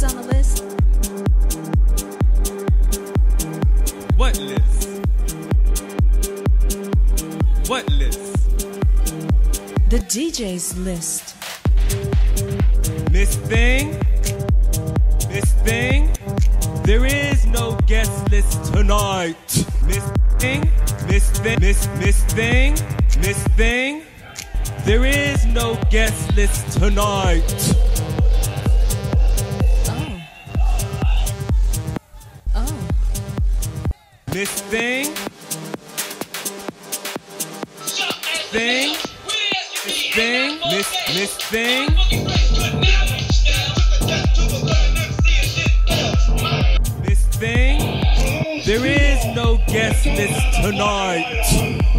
Who's on the list? What list? What list? The DJ's list. Miss Thing? Miss Thing? There is no guest list tonight. Miss Thing? Miss Thing? Miss Miss Thing? Miss Thing? There is no guest list tonight. Miss Thing? This thing? Miss Thing? Miss Miss Thing? Miss Thing? There is no guest list tonight.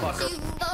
motherfucker.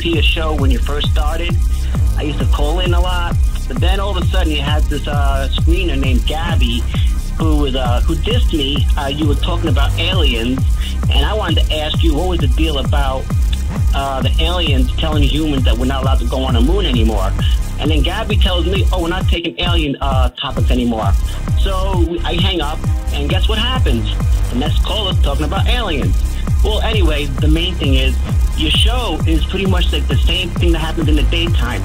to your show when you first started. I used to call in a lot, but then all of a sudden you had this uh, screener named Gabby who was uh, who dissed me. Uh, you were talking about aliens, and I wanted to ask you what was the deal about uh, the aliens telling humans that we're not allowed to go on the moon anymore. And then Gabby tells me, oh, we're not taking alien uh, topics anymore. So I hang up, and guess what happens? The next caller's talking about aliens. Well, anyway, the main thing is your show is pretty much like the same thing that happens in the daytime.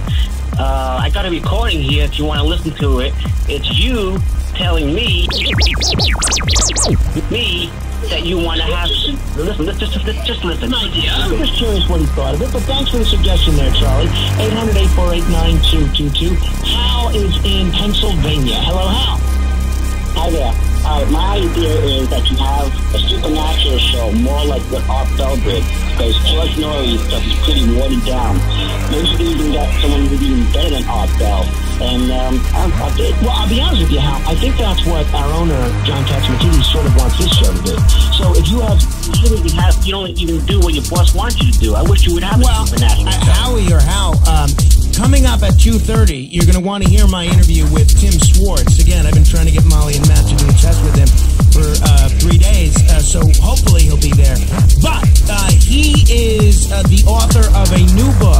Uh, I got a recording here if you want to listen to it. It's you telling me, me, that you want to have. Listen, let's just, just, just listen. I'm just curious what he thought of it, but thanks for the suggestion there, Charlie. 800 848 9222. Hal is in Pennsylvania. Hello, Hal. Hi there. Right, my idea is that you have a supernatural show, more like what Art Bell did, because George Noory's stuff is pretty watered down. Maybe you even get someone who's even better than Art Bell. And um, I, I think, well, I'll be honest with you, Hal. I think that's what our owner, John Catsimatidis, sort of wants this show to do. So if you have, you don't even have, you don't even do what your boss wants you to do. I wish you would have Well, a supernatural uh, show. Howie or Hal, um, coming up at 2.30, you're going to want to hear my interview with Tim Swartz. Again, I've been trying to get Molly and Matt to do a test with him for uh, three days, uh, so hopefully he'll be there. But uh, he is uh, the author of a new book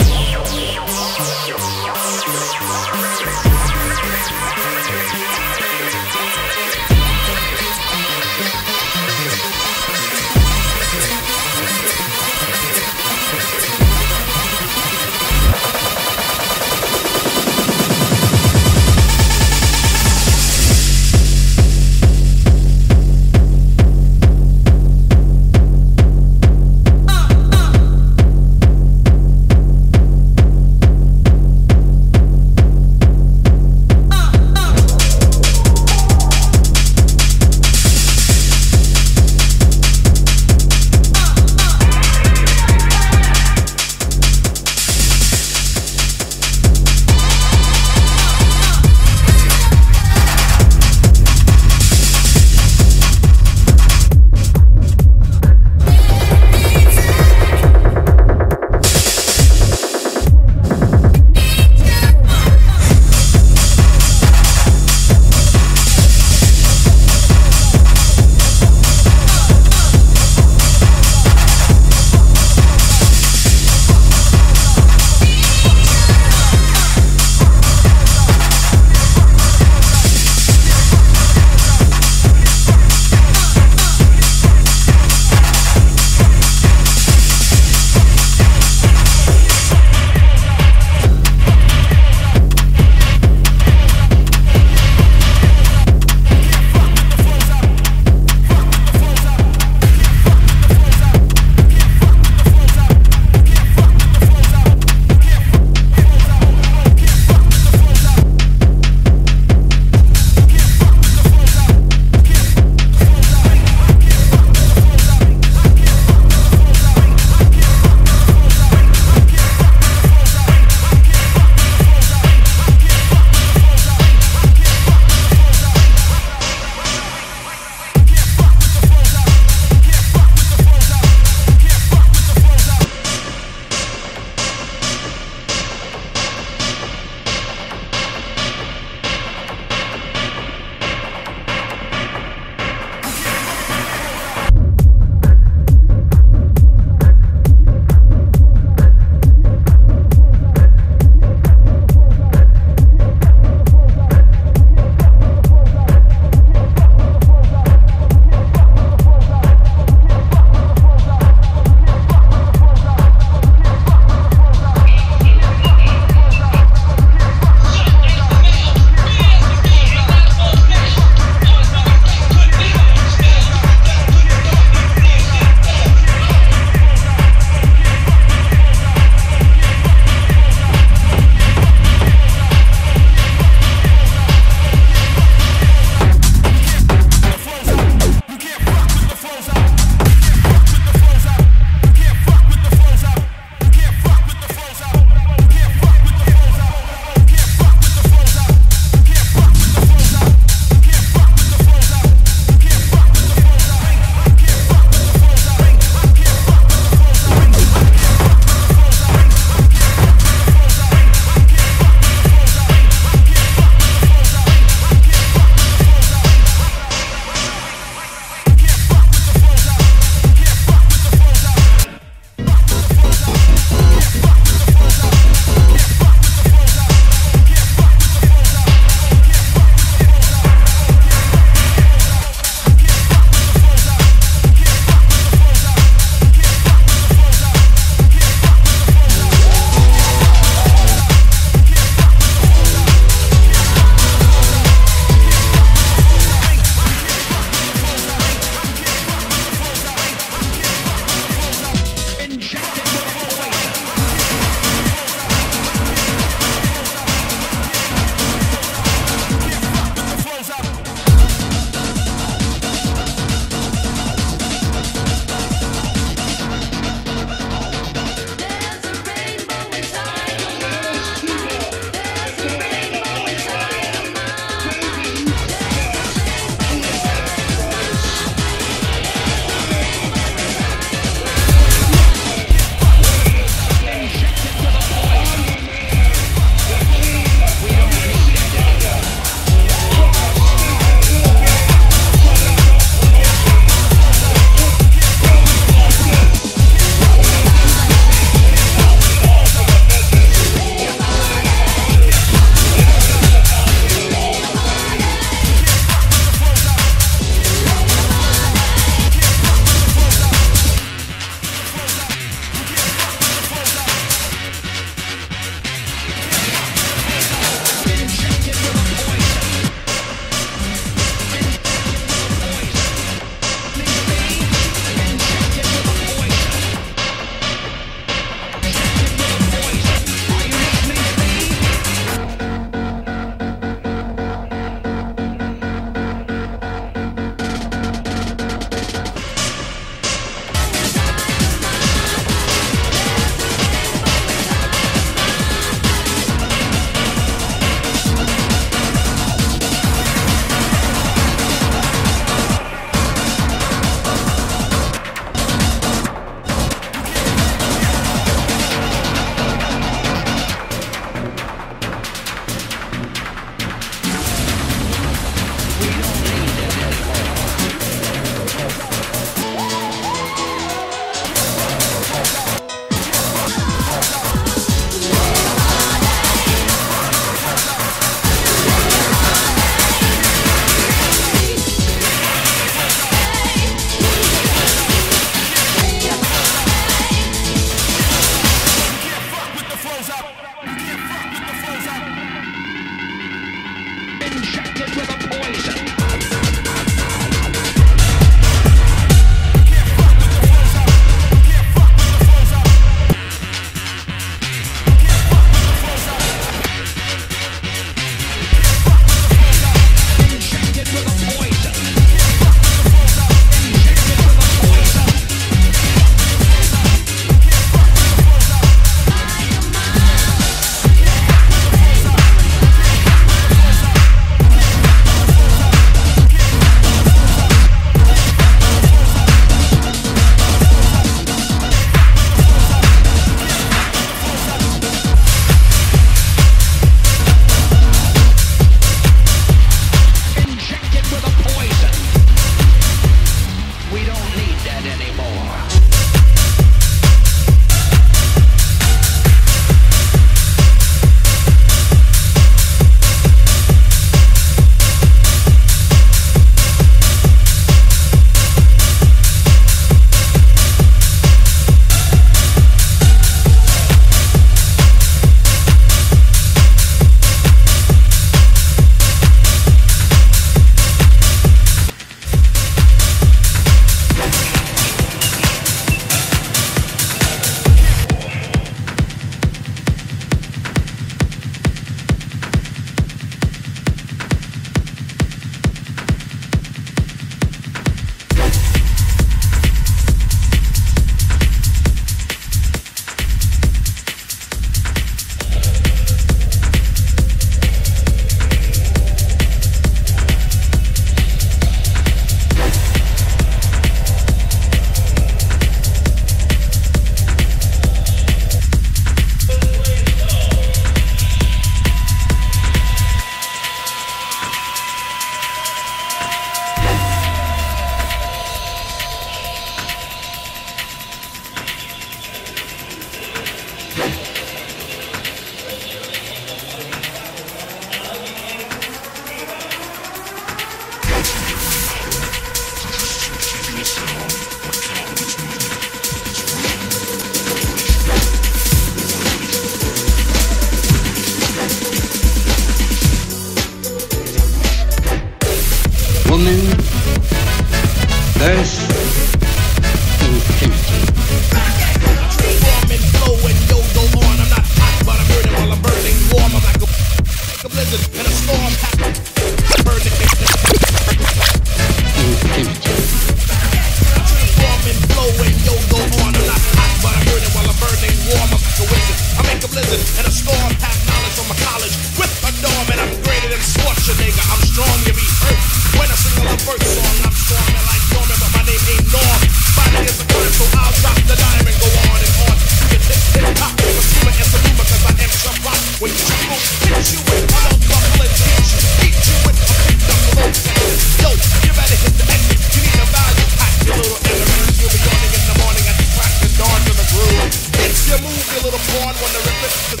born when the is.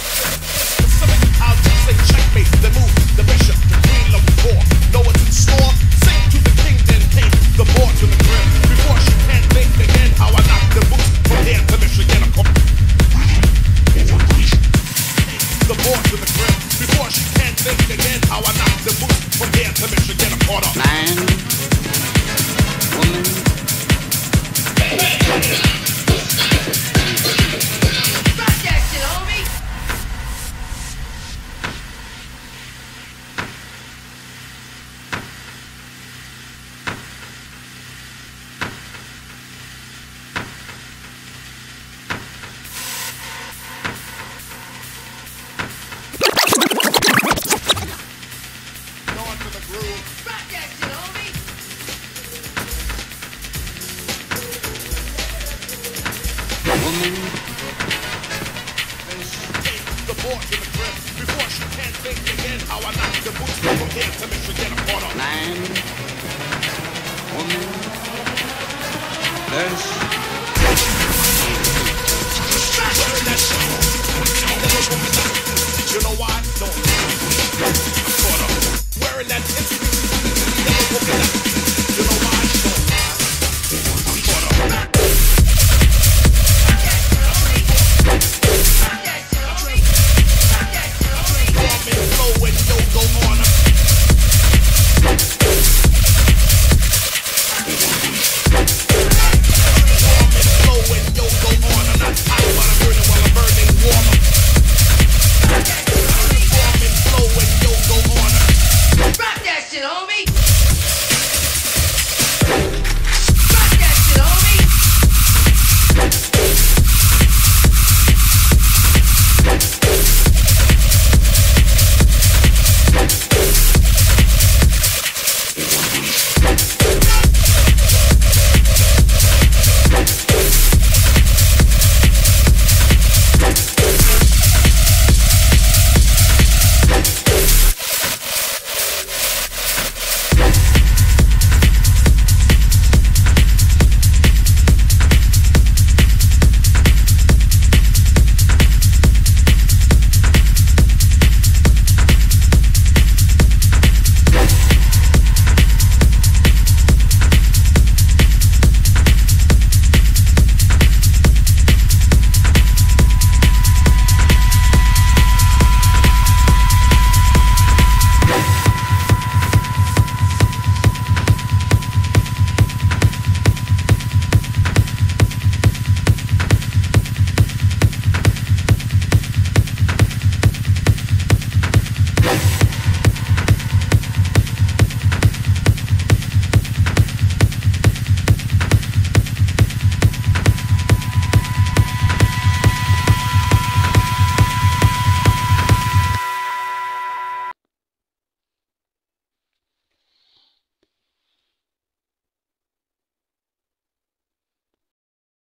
I'll just say checkmate, then move, There's